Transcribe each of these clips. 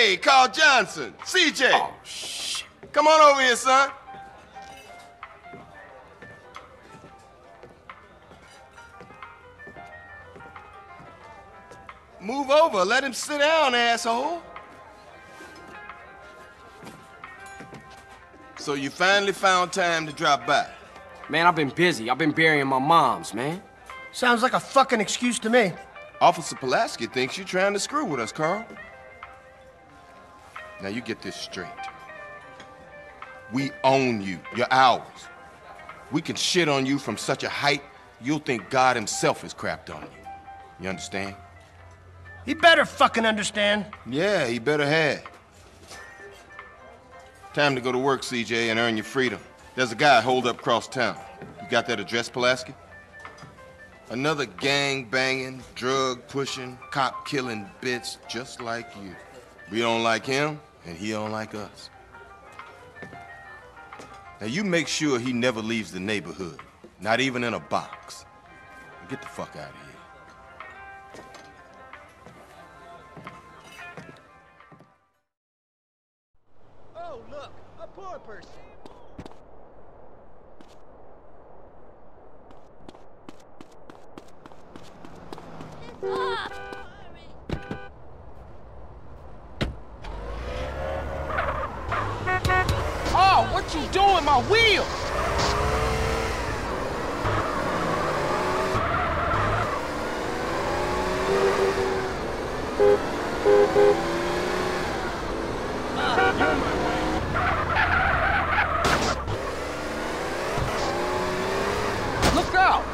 Hey, Carl Johnson. CJ. Oh, shit. Come on over here, son. Move over. Let him sit down, asshole. So you finally found time to drop by. Man, I've been busy. I've been burying my moms, man. Sounds like a fucking excuse to me. Officer Pulaski thinks you're trying to screw with us, Carl. Now you get this straight. We own you. You're ours. We can shit on you from such a height, you'll think God himself has crapped on you. You understand? He better fucking understand. Yeah, he better have. Time to go to work, CJ, and earn your freedom. There's a guy holed up across town. You got that address, Pulaski? Another gang banging, drug pushing, cop killing bitch just like you. We don't like him, and he don't like us. Now you make sure he never leaves the neighborhood, not even in a box. Get the fuck out of here. Oh, look, a poor person. Oh, what you doing, my wheel? Look out!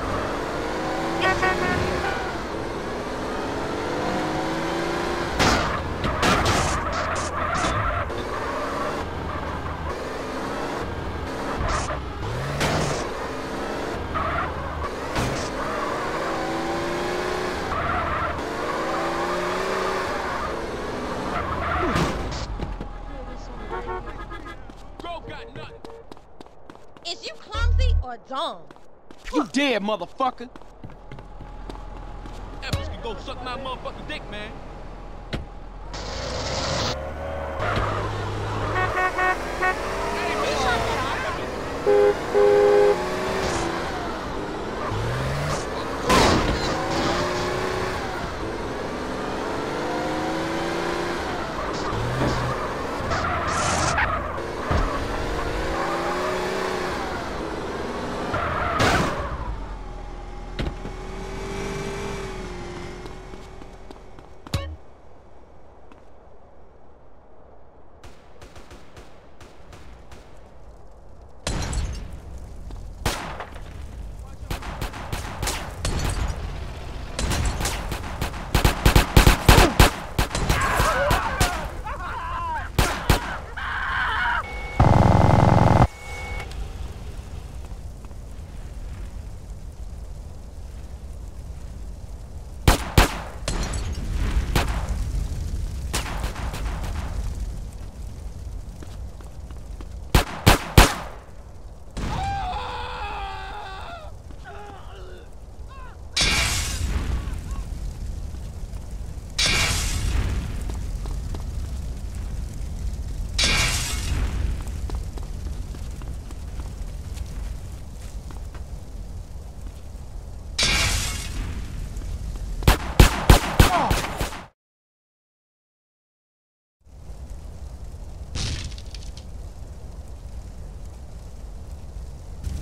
Is you clumsy dumb? You dead, motherfucker! Evans can go suck my motherfucking dick, man.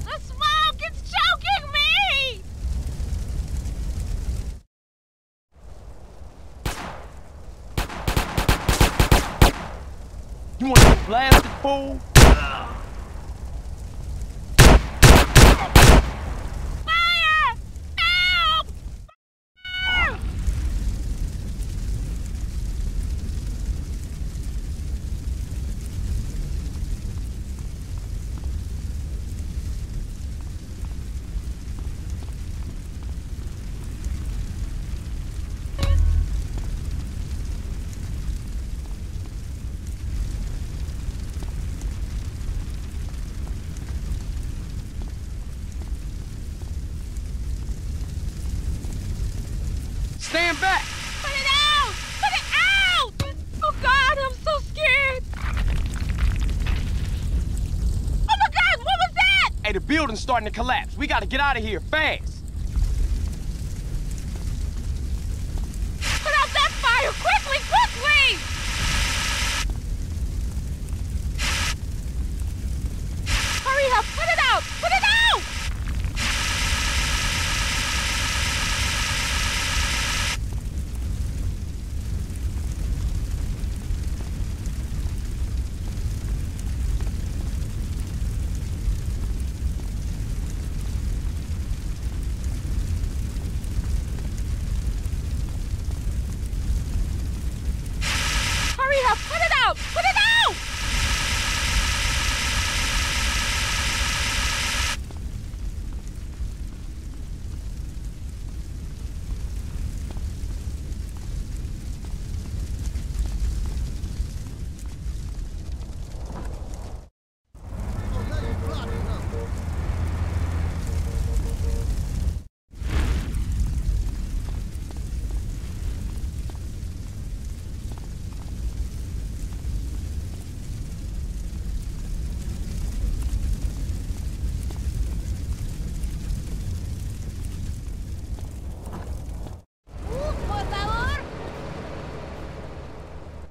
The smoke is choking me! You wanna get blasted, fool? coming back. Put it out! Put it out! Oh, God, I'm so scared. Oh, my God, what was that? Hey, the building's starting to collapse. We got to get out of here fast. Put out that fire! Quickly, quickly! Hurry up! Put it out! Put it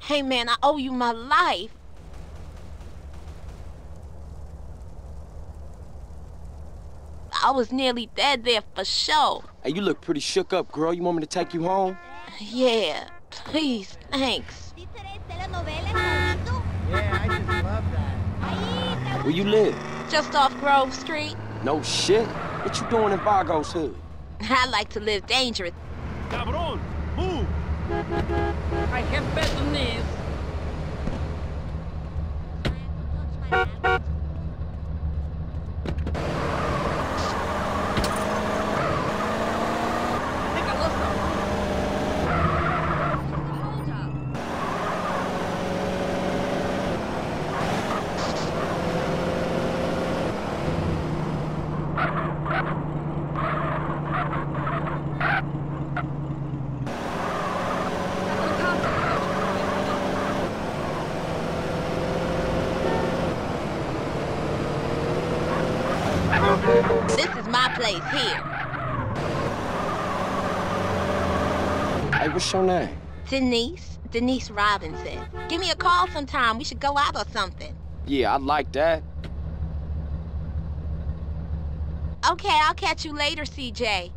Hey man, I owe you my life. I was nearly dead there for sure. Hey, you look pretty shook up, girl. You want me to take you home? Yeah, please, thanks. Yeah, I just love that. Where you live? Just off Grove Street. No shit. What you doing in Vagos hood? I like to live dangerous. Cabron, move! I have better news. Take a listen. This is my place here. Hey, what's your name? Denise, Denise Robinson. Give me a call sometime. We should go out or something. Yeah, I'd like that. Okay, I'll catch you later, CJ.